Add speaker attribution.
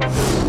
Speaker 1: you